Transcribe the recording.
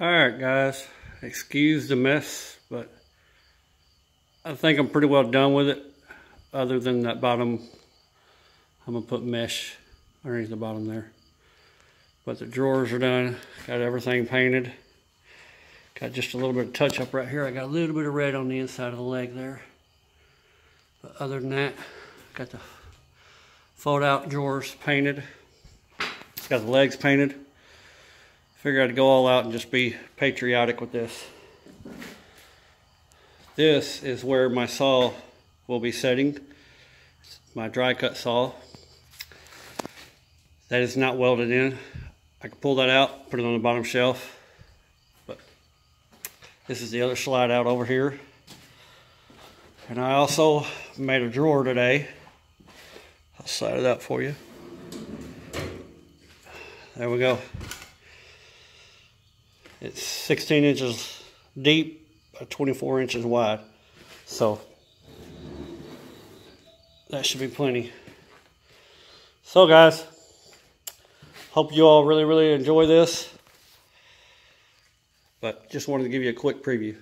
Alright guys, excuse the mess, but I think I'm pretty well done with it. Other than that bottom, I'm gonna put mesh underneath the bottom there. But the drawers are done, got everything painted. Got just a little bit of touch up right here. I got a little bit of red on the inside of the leg there. But other than that, got the fold out drawers painted. Got the legs painted. Figured I'd go all out and just be patriotic with this. This is where my saw will be setting. my dry cut saw. That is not welded in. I can pull that out, put it on the bottom shelf. But this is the other slide out over here. And I also made a drawer today. I'll slide it up for you. There we go. It's 16 inches deep, 24 inches wide. So that should be plenty. So guys, hope you all really, really enjoy this. But just wanted to give you a quick preview.